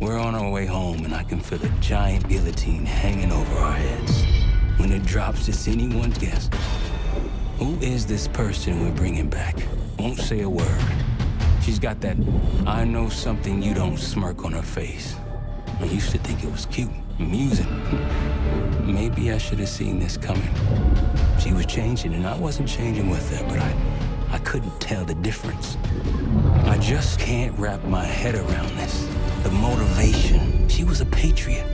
We're on our way home, and I can feel a giant guillotine hanging over our heads. When it drops, it's anyone's guess. Who is this person we're bringing back? Won't say a word. She's got that I know something you don't smirk on her face. I used to think it was cute, amusing. Maybe I should have seen this coming. She was changing, and I wasn't changing with her, but I, I couldn't tell the difference. I just can't wrap my head around this. The motivation. She was a patriot.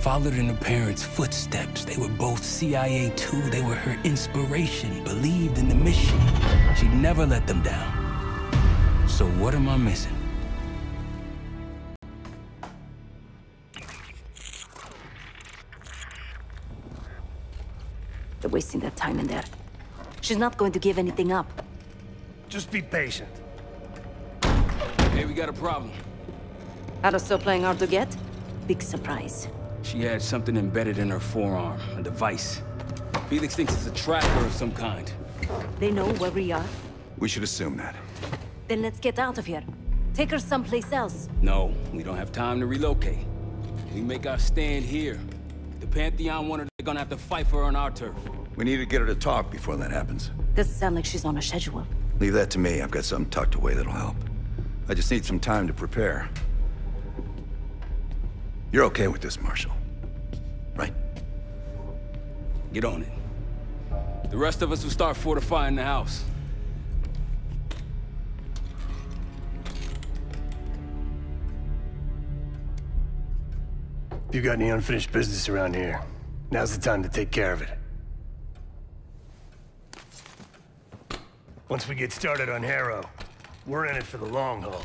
Followed in her parents' footsteps. They were both CIA too. They were her inspiration. Believed in the mission. She'd never let them down. So what am I missing? They're wasting their time in there. She's not going to give anything up. Just be patient. Hey, we got a problem. Ada still playing hard to get? Big surprise. She had something embedded in her forearm, a device. Felix thinks it's a tracker of some kind. They know where we are. We should assume that. Then let's get out of here. Take her someplace else. No, we don't have time to relocate. We make our stand here. The Pantheon wanted they're gonna have to fight for her on our turf. We need to get her to talk before that happens. Doesn't sound like she's on a schedule. Leave that to me. I've got something tucked away that'll help. I just need some time to prepare. You're okay with this, Marshall. Right? Get on it. The rest of us will start fortifying the house. If you got any unfinished business around here, now's the time to take care of it. Once we get started on Harrow, we're in it for the long haul.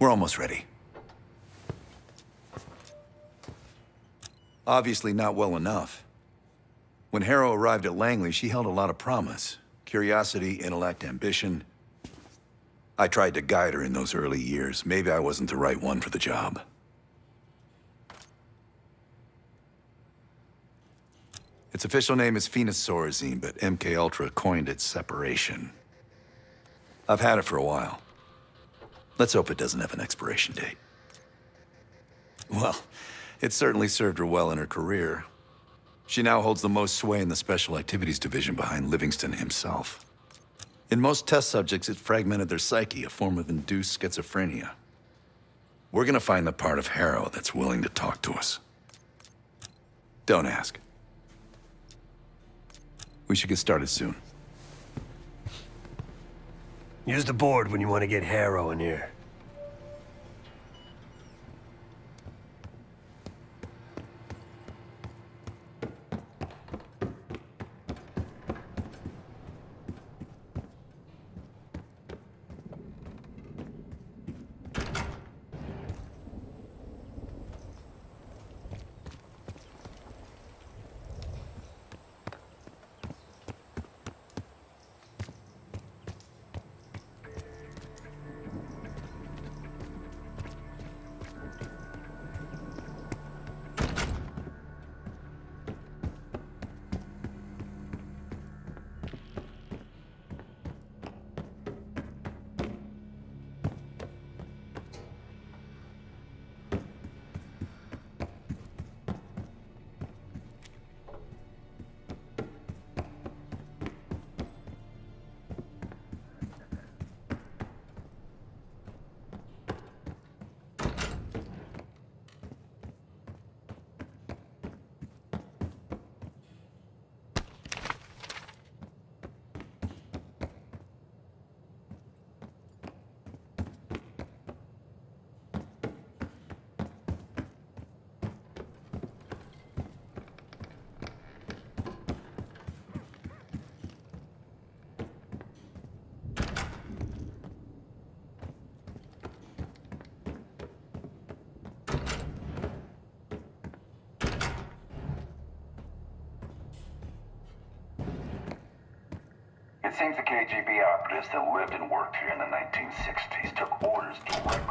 We're almost ready. Obviously not well enough. When Harrow arrived at Langley, she held a lot of promise. Curiosity, intellect, ambition. I tried to guide her in those early years. Maybe I wasn't the right one for the job. Its official name is Phoenosaurazine, but MK Ultra coined it Separation. I've had it for a while. Let's hope it doesn't have an expiration date. Well, it certainly served her well in her career. She now holds the most sway in the Special Activities Division behind Livingston himself. In most test subjects, it fragmented their psyche, a form of induced schizophrenia. We're gonna find the part of Harrow that's willing to talk to us. Don't ask. We should get started soon. Use the board when you want to get Harrow in here. Seems the KGB operatives that lived and worked here in the 1960s took orders directly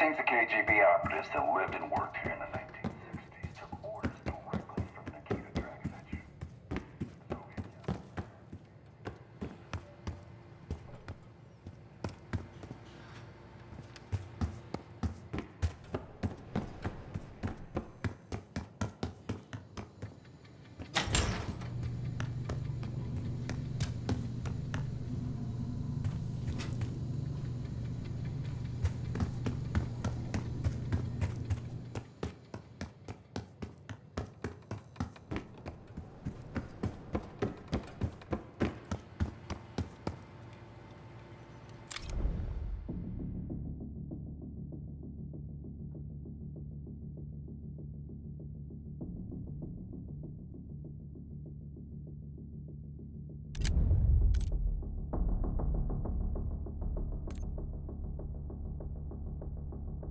Seems the KGB operatives that lived and worked here in